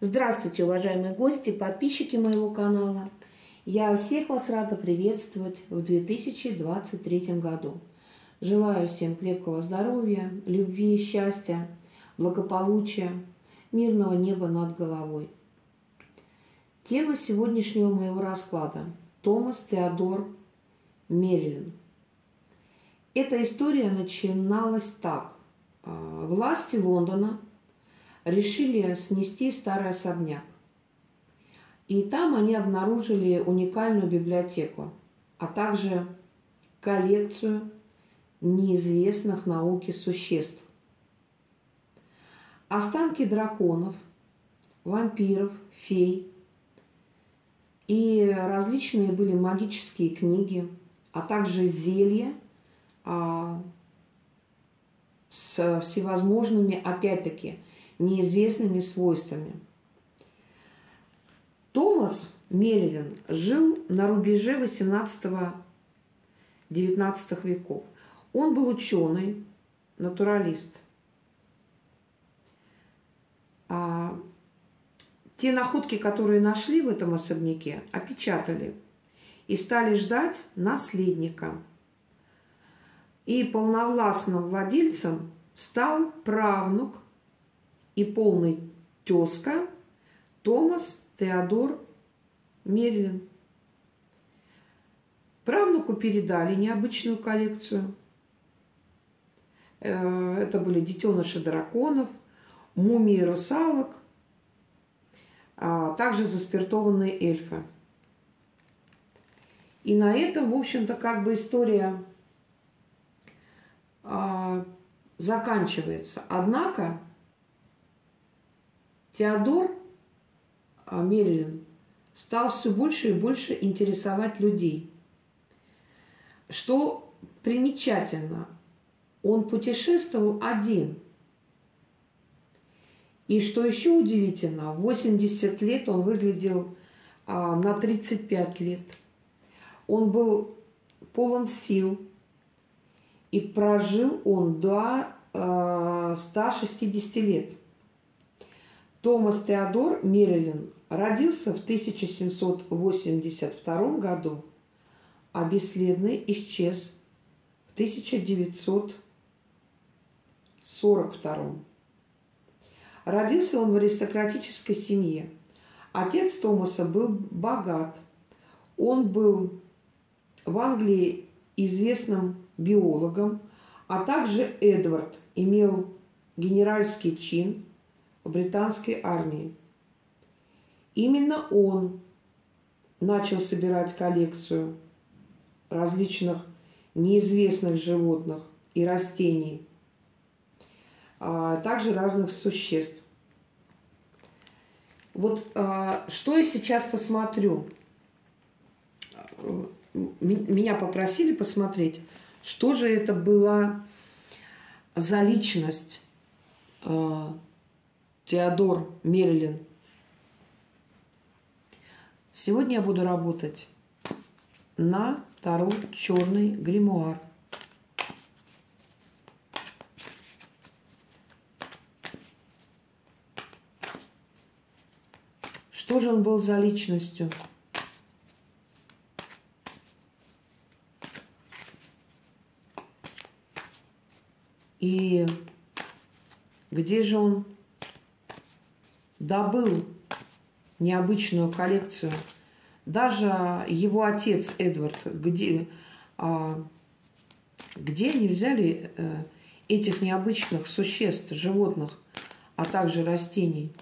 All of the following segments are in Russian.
Здравствуйте, уважаемые гости, подписчики моего канала. Я всех вас рада приветствовать в 2023 году. Желаю всем крепкого здоровья, любви, счастья, благополучия, мирного неба над головой. Тема сегодняшнего моего расклада – Томас Теодор Мерилин. Эта история начиналась так. А, власти Лондона решили снести старый особняк. И там они обнаружили уникальную библиотеку, а также коллекцию неизвестных науке существ. Останки драконов, вампиров, фей и различные были магические книги, а также зелья а, с всевозможными, опять-таки, неизвестными свойствами. Томас Мерилин жил на рубеже 18-19 веков. Он был ученый, натуралист. А те находки, которые нашли в этом особняке, опечатали и стали ждать наследника. И полновластным владельцем стал правнук и полный тезка Томас Теодор Мерлин. Правнуку передали необычную коллекцию. Э, это были детеныши драконов, мумии русалок, а также заспиртованные эльфы. И на этом, в общем-то, как бы история а, заканчивается. Однако Теодор а, Мерилин стал все больше и больше интересовать людей. Что примечательно, он путешествовал один. И что еще удивительно, в 80 лет он выглядел а, на 35 лет. Он был полон сил, и прожил он до а, 160 лет – Томас Теодор Мерилин родился в 1782 году, а бесследно исчез в 1942. Родился он в аристократической семье. Отец Томаса был богат. Он был в Англии известным биологом, а также Эдвард имел генеральский чин – британской армии. Именно он начал собирать коллекцию различных неизвестных животных и растений, а также разных существ. Вот а, что я сейчас посмотрю. Меня попросили посмотреть, что же это была за личность а, Теодор Мерлин. Сегодня я буду работать на Таро черный гримуар. Что же он был за личностью? И где же он добыл необычную коллекцию. Даже его отец Эдвард, где, а, где они взяли э, этих необычных существ, животных, а также растений.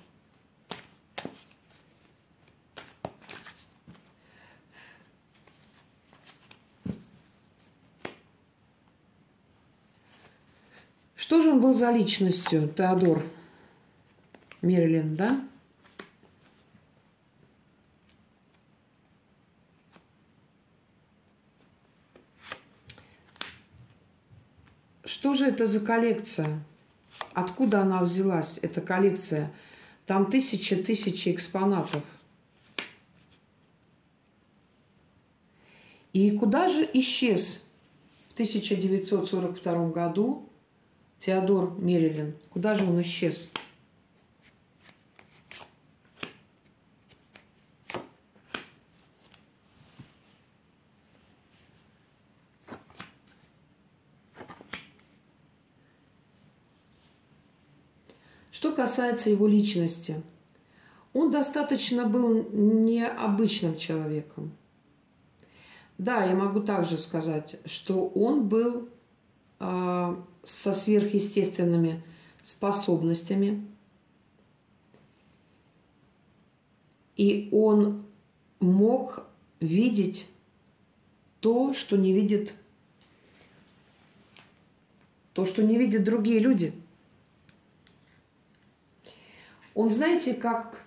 Что же он был за личностью, Теодор? Мерлин, да? Что же это за коллекция? Откуда она взялась, эта коллекция? Там тысячи-тысячи экспонатов. И куда же исчез в 1942 году Теодор Мерилин? Куда же он исчез? Что касается его личности, он достаточно был необычным человеком. Да, я могу также сказать, что он был э, со сверхъестественными способностями, и он мог видеть то, что не видит то, что не видят другие люди. Он, знаете, как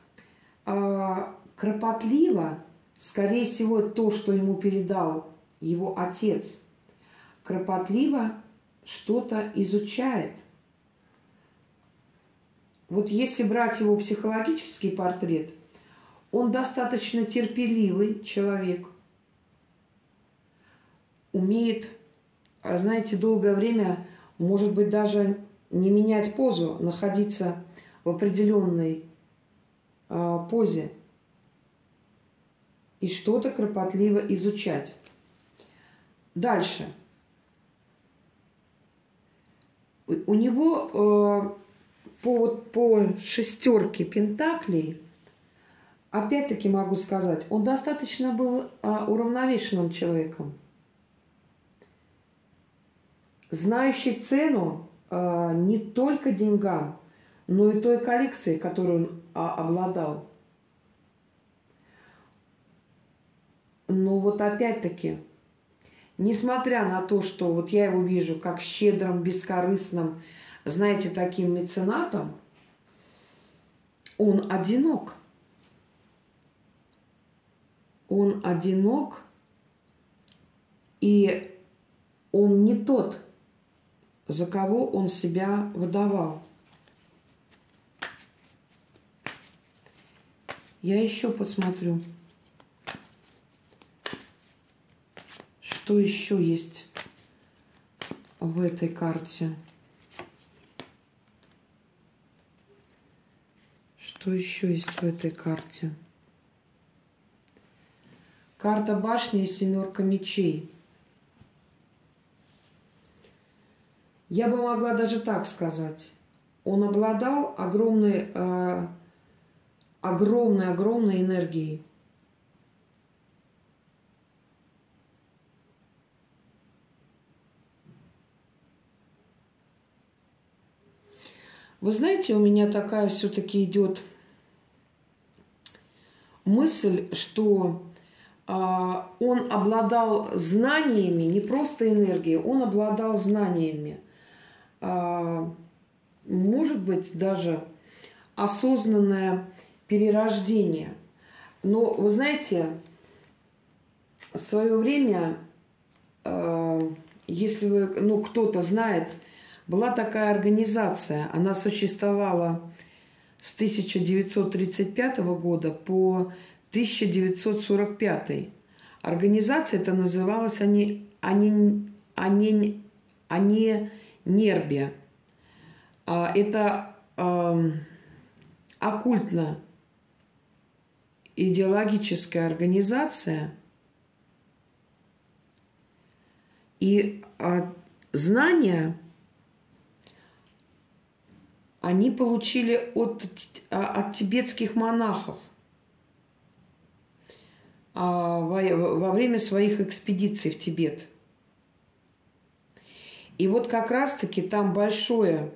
э, кропотливо, скорее всего, то, что ему передал его отец, кропотливо что-то изучает. Вот если брать его психологический портрет, он достаточно терпеливый человек, умеет, знаете, долгое время, может быть, даже не менять позу, находиться в определенной э, позе и что-то кропотливо изучать. Дальше. У него э, по, по шестерке пентаклей, опять-таки могу сказать, он достаточно был э, уравновешенным человеком, знающий цену э, не только деньгам, но и той коллекции, которую он а, обладал. Но вот опять-таки, несмотря на то, что вот я его вижу как щедрым, бескорыстным, знаете, таким меценатом, он одинок. Он одинок, и он не тот, за кого он себя выдавал. Я еще посмотрю, что еще есть в этой карте. Что еще есть в этой карте? Карта башни и семерка мечей. Я бы могла даже так сказать. Он обладал огромной э, огромной-огромной энергией. Вы знаете, у меня такая все-таки идет мысль, что а, он обладал знаниями, не просто энергией, он обладал знаниями. А, может быть, даже осознанное перерождение. Но вы знаете, в свое время, э, если вы, ну, кто-то знает, была такая организация, она существовала с 1935 года по 1945. Организация эта называлась они, они, они, они Нербия. А, это э, оккультно идеологическая организация, и а, знания они получили от, а, от тибетских монахов а, во, время своих экспедиций в Тибет. И вот как раз-таки там большое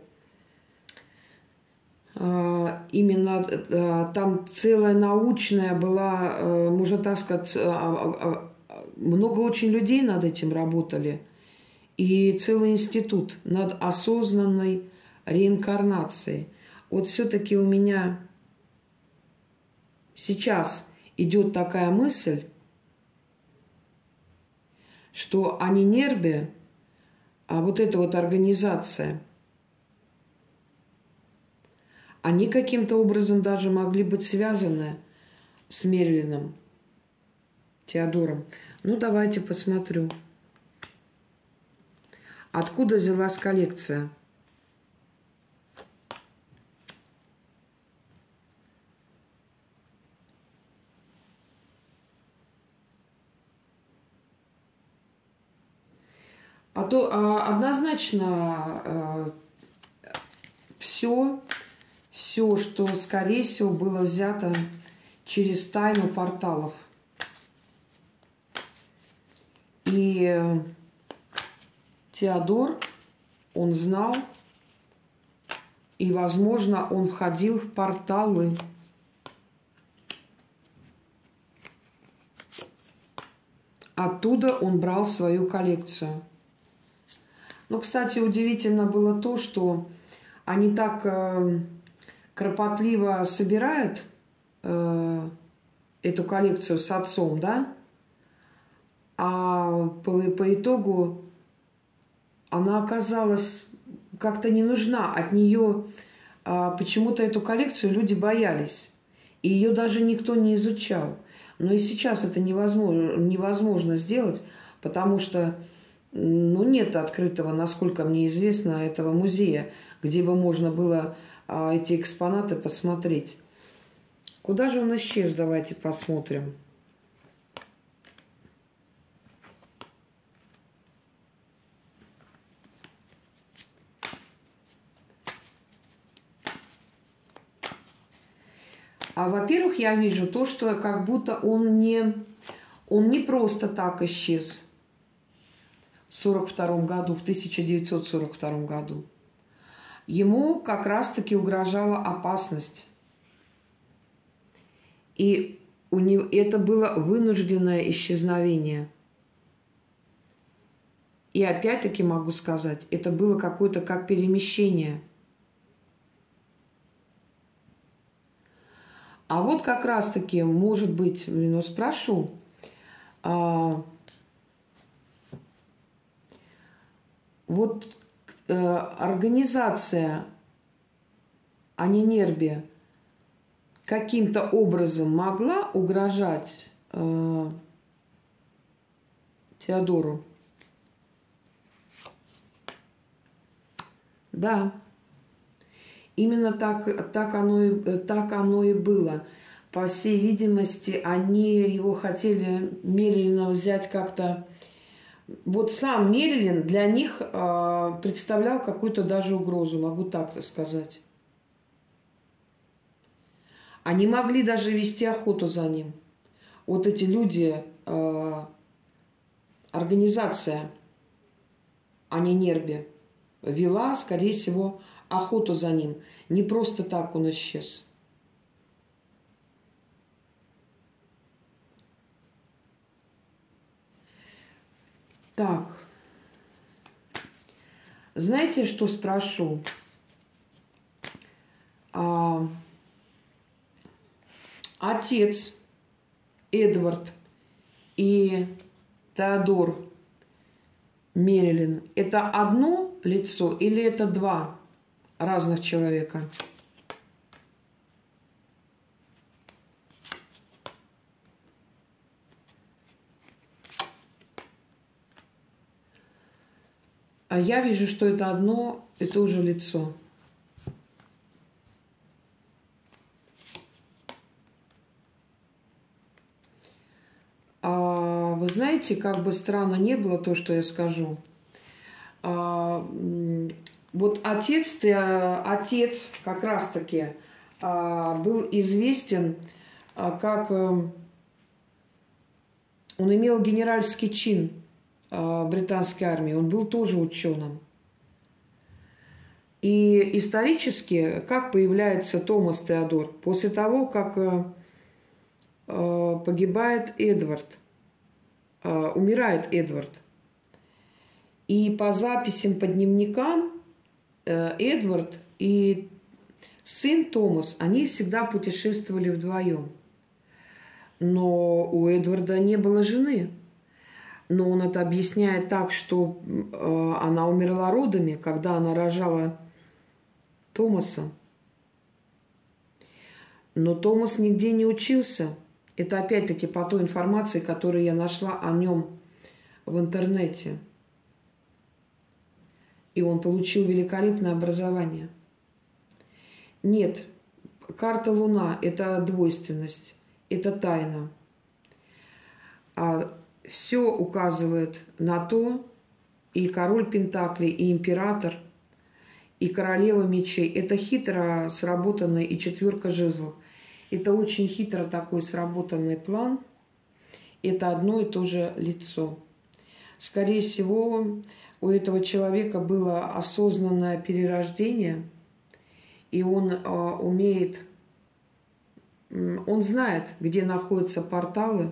именно э, там целая научная была, э, можно так сказать, а, а, много очень людей над этим работали. И целый институт над осознанной реинкарнацией. Вот все-таки у меня сейчас идет такая мысль, что они нербе, а вот эта вот организация – они каким-то образом даже могли быть связаны с Мерлином, Теодором. Ну, давайте посмотрю. Откуда взялась коллекция? А то а, однозначно а, все все, что, скорее всего, было взято через тайну порталов. И Теодор, он знал, и, возможно, он входил в порталы. Оттуда он брал свою коллекцию. Но, кстати, удивительно было то, что они так э, кропотливо собирают э, эту коллекцию с отцом, да, а по, по итогу она оказалась как-то не нужна. От нее э, почему-то эту коллекцию люди боялись. И ее даже никто не изучал. Но и сейчас это невозможно, невозможно сделать, потому что ну, нет открытого, насколько мне известно, этого музея, где бы можно было эти экспонаты посмотреть. Куда же он исчез? Давайте посмотрим. А, во-первых, я вижу то, что как будто он не, он не просто так исчез в 42 году, в 1942 году. Ему как раз-таки угрожала опасность. И у него, это было вынужденное исчезновение. И опять-таки могу сказать, это было какое-то как перемещение – А вот как раз-таки, может быть, ну, спрошу, а, вот э, организация Анинербе каким-то образом могла угрожать э, Теодору? Да. Именно так, так, оно, и, так оно и было. По всей видимости, они его хотели Мерилина взять как-то... Вот сам Мерилин для них э, представлял какую-то даже угрозу, могу так сказать. Они могли даже вести охоту за ним. Вот эти люди, э, организация, а не Нерби, вела, скорее всего, охоту за ним. Не просто так он исчез. Так. Знаете, что спрошу? А, отец Эдвард и Теодор Мерилин – это одно лицо или это два? разных человека. А я вижу, что это одно и то же лицо. А вы знаете, как бы странно не было то, что я скажу, а, вот отец, отец как раз-таки а, был известен а, как... Э, он имел генеральский чин британской армии, он был тоже ученым. И исторически, как появляется Томас Теодор? После того, как э, э, погибает Эдвард, умирает Эдвард. И по записям по дневникам Э, Эдвард и сын Томас, они всегда путешествовали вдвоем. Но у Эдварда не было жены. Но он это объясняет так, что э, она умерла родами, когда она рожала Томаса. Но Томас нигде не учился. Это опять-таки по той информации, которую я нашла о нем в интернете – и он получил великолепное образование. Нет, карта Луна – это двойственность, это тайна. А все указывает на то, и король Пентакли, и император, и королева мечей. Это хитро сработанный и четверка жезлов. Это очень хитро такой сработанный план. Это одно и то же лицо. Скорее всего, у этого человека было осознанное перерождение, и он э, умеет, он знает, где находятся порталы,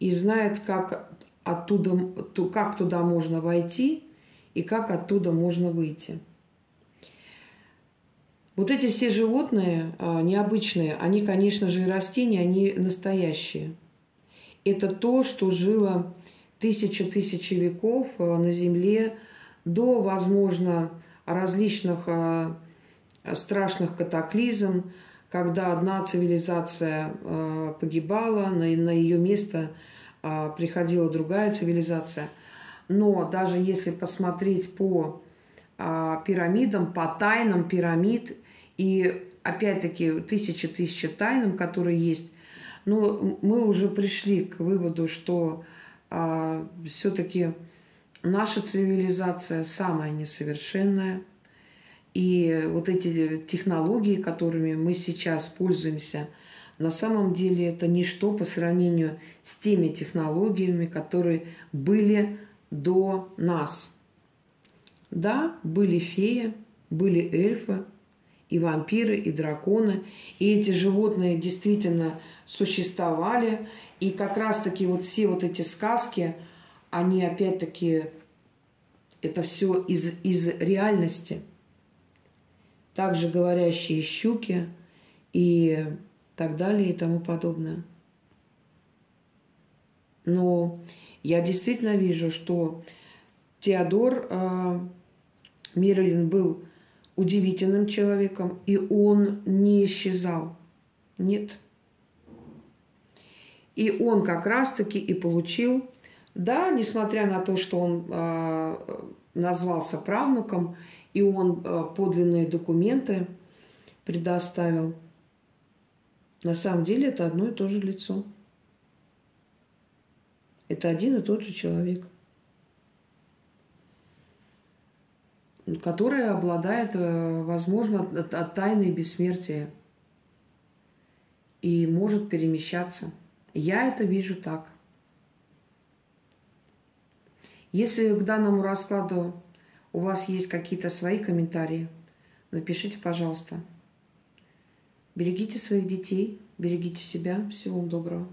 и знает, как оттуда, как туда можно войти и как оттуда можно выйти. Вот эти все животные а, необычные, они, конечно же, и растения, они настоящие. Это то, что жило тысячи-тысячи веков а, на Земле до, возможно, различных а, страшных катаклизм, когда одна цивилизация погибала, на, на ее место приходила другая цивилизация. Но даже если посмотреть по пирамидам, по тайнам пирамид и опять-таки тысячи-тысячи тайнам, которые есть. Но мы уже пришли к выводу, что все-таки наша цивилизация самая несовершенная. И вот эти технологии, которыми мы сейчас пользуемся, на самом деле это ничто по сравнению с теми технологиями, которые были до нас. Да, были феи, были эльфы, и вампиры, и драконы. И эти животные действительно существовали. И как раз-таки вот все вот эти сказки, они опять-таки, это все из, из реальности. Также говорящие щуки и так далее и тому подобное. Но я действительно вижу, что Теодор э, Мирелин был удивительным человеком, и он не исчезал. Нет. И он как раз-таки и получил, да, несмотря на то, что он э, назвался правнуком, и он э, подлинные документы предоставил, на самом деле это одно и то же лицо. Это один и тот же человек. которая обладает, э, возможно, тайной бессмертия и может перемещаться. Я это вижу так. Если к данному раскладу у вас есть какие-то свои комментарии, напишите, пожалуйста. Берегите своих детей, берегите себя. Всего вам доброго.